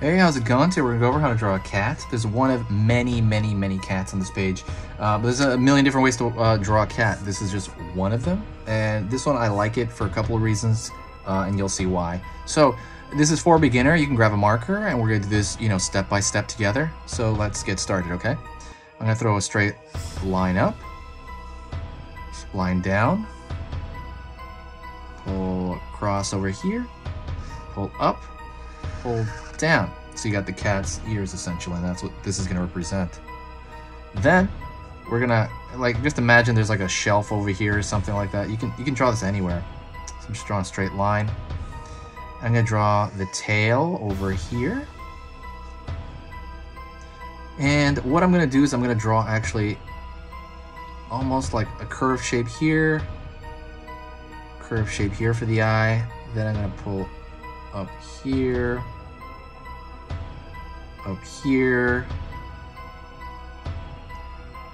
Hey, how's it going? Today we're gonna go over how to draw a cat. There's one of many, many, many cats on this page. Uh, but there's a million different ways to uh, draw a cat. This is just one of them. And this one, I like it for a couple of reasons, uh, and you'll see why. So, this is for a beginner. You can grab a marker, and we're gonna do this, you know, step by step together. So let's get started, okay? I'm gonna throw a straight line up, line down, pull across over here, pull up, pull down. So you got the cat's ears essentially, and that's what this is gonna represent. Then we're gonna like just imagine there's like a shelf over here or something like that. You can you can draw this anywhere. So I'm just drawing a straight line. I'm gonna draw the tail over here. And what I'm gonna do is I'm gonna draw actually almost like a curve shape here, curve shape here for the eye. Then I'm gonna pull up here, up here.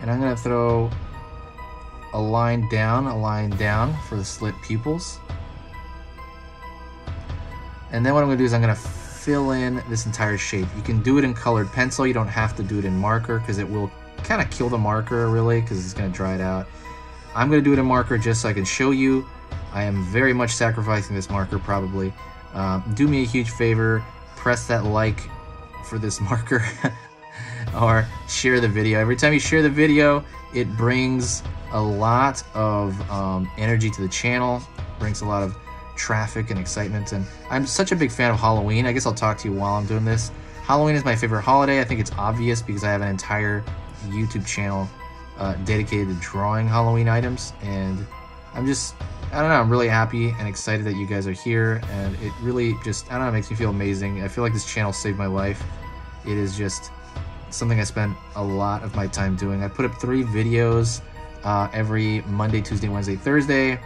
And I'm gonna throw a line down, a line down for the slit pupils. And then what I'm gonna do is I'm gonna fill in this entire shape. You can do it in colored pencil. You don't have to do it in marker because it will kind of kill the marker really because it's gonna dry it out. I'm gonna do it in marker just so I can show you. I am very much sacrificing this marker probably. Uh, do me a huge favor, press that like for this marker or share the video. Every time you share the video, it brings a lot of um, energy to the channel, brings a lot of traffic and excitement. And I'm such a big fan of Halloween. I guess I'll talk to you while I'm doing this. Halloween is my favorite holiday. I think it's obvious because I have an entire YouTube channel uh, dedicated to drawing Halloween items. And I'm just, I don't know, I'm really happy and excited that you guys are here. And it really just, I don't know, makes me feel amazing. I feel like this channel saved my life. It is just something I spent a lot of my time doing. I put up three videos uh, every Monday, Tuesday, Wednesday, Thursday.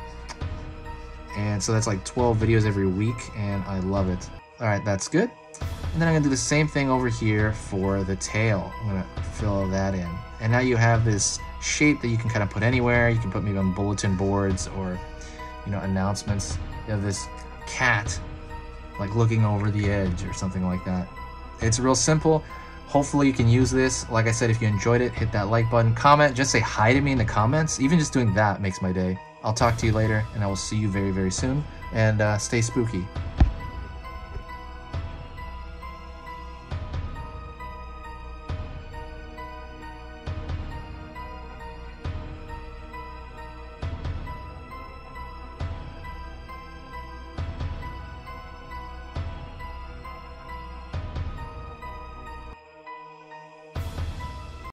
And so that's like 12 videos every week, and I love it. All right, that's good. And then I'm gonna do the same thing over here for the tail. I'm gonna fill that in. And now you have this shape that you can kind of put anywhere. You can put maybe on bulletin boards or, you know, announcements. You have this cat like looking over the edge or something like that. It's real simple. Hopefully you can use this. Like I said, if you enjoyed it, hit that like button. Comment, just say hi to me in the comments. Even just doing that makes my day. I'll talk to you later, and I will see you very, very soon. And uh, stay spooky.